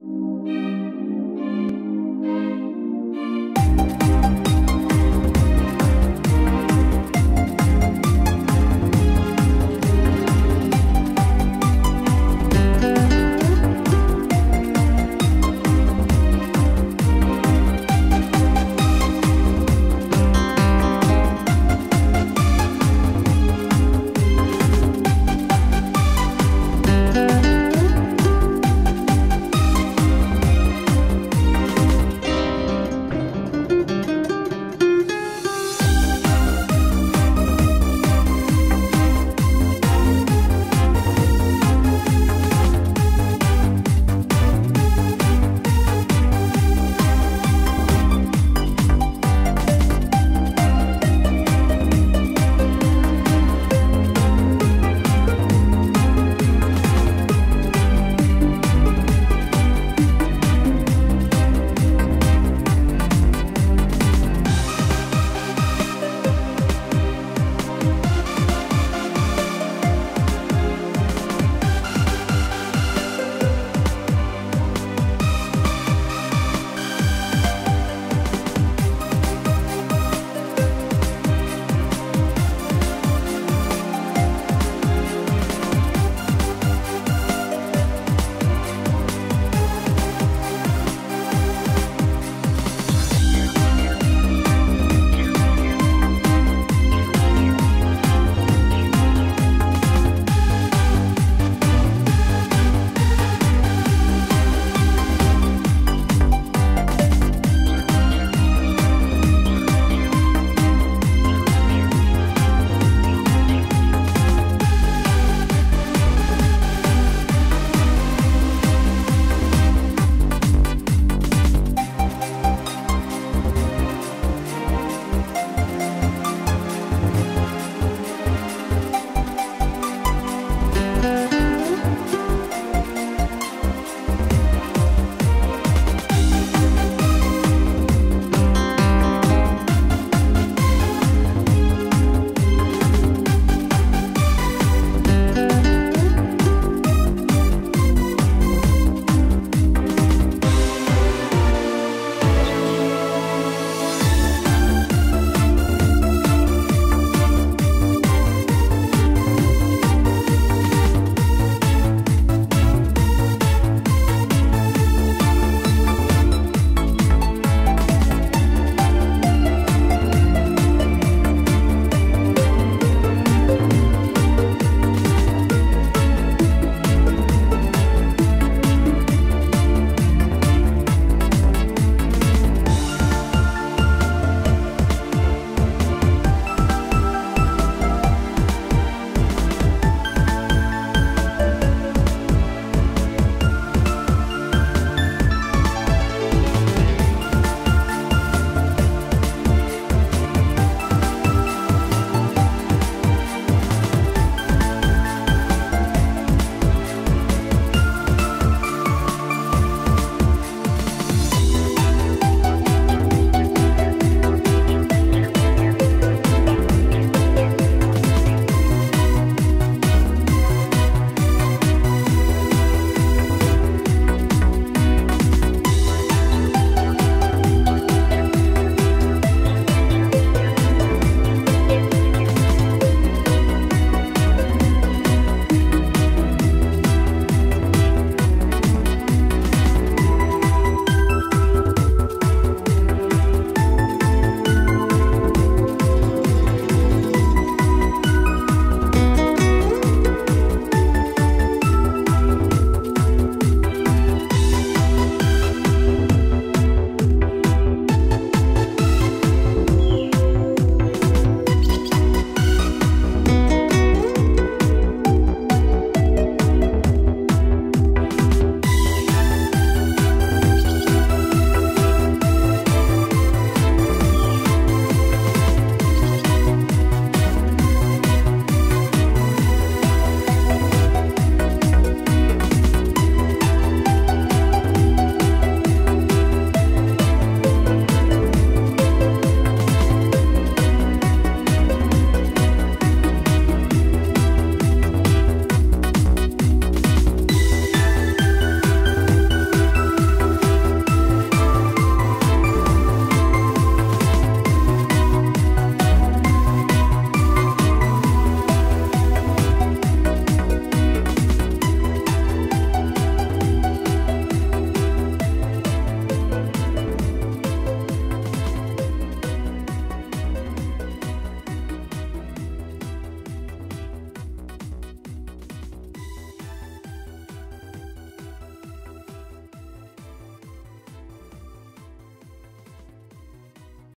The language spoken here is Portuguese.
Música